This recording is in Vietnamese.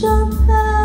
cho ta.